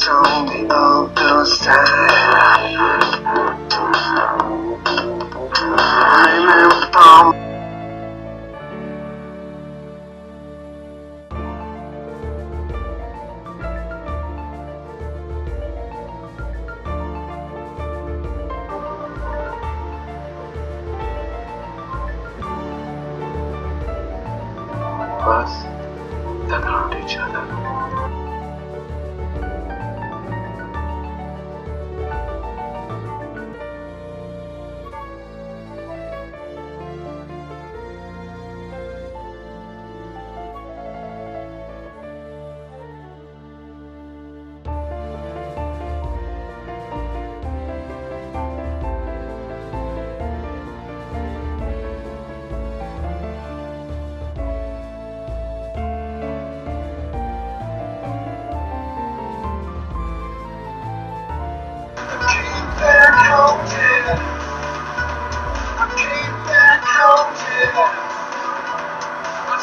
is on the other side. Us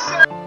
Bye.